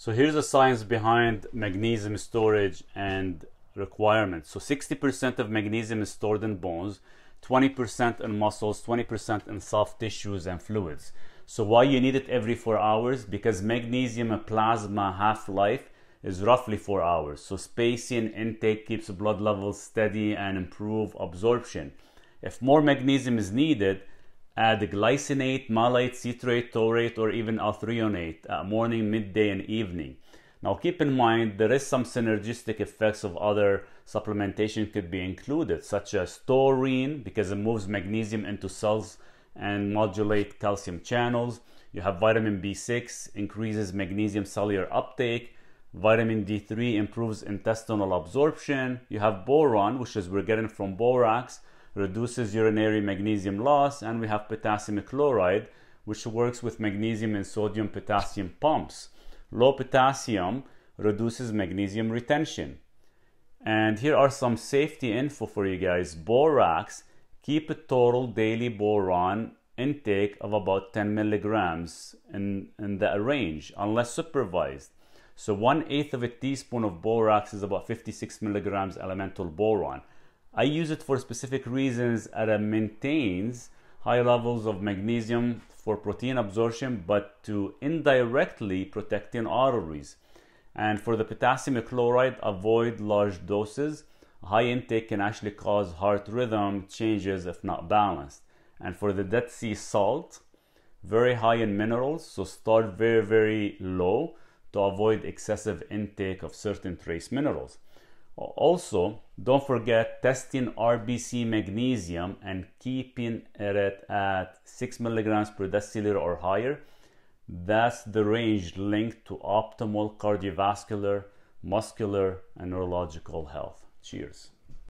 So here's the science behind magnesium storage and requirements. So 60% of magnesium is stored in bones, 20% in muscles, 20% in soft tissues and fluids. So why you need it every 4 hours? Because magnesium plasma half-life is roughly 4 hours. So spacing intake keeps blood levels steady and improve absorption. If more magnesium is needed, add glycinate, malate, citrate, taurate, or even l-threonate at morning, midday, and evening. Now keep in mind there is some synergistic effects of other supplementation could be included, such as taurine because it moves magnesium into cells and modulate calcium channels. You have vitamin B6 increases magnesium cellular uptake. Vitamin D3 improves intestinal absorption. You have boron, which is we're getting from borax, reduces urinary magnesium loss, and we have potassium chloride, which works with magnesium and sodium potassium pumps. Low potassium reduces magnesium retention. And here are some safety info for you guys. Borax, keep a total daily boron intake of about 10 milligrams in, in that range, unless supervised. So one eighth of a teaspoon of borax is about 56 milligrams elemental boron. I use it for specific reasons it maintains high levels of magnesium for protein absorption, but to indirectly protecting arteries. And for the potassium chloride, avoid large doses. High intake can actually cause heart rhythm changes if not balanced. And for the Dead Sea salt, very high in minerals, so start very, very low to avoid excessive intake of certain trace minerals. Also, don't forget testing RBC magnesium and keeping it at 6 milligrams per deciliter or higher. That's the range linked to optimal cardiovascular, muscular, and neurological health. Cheers.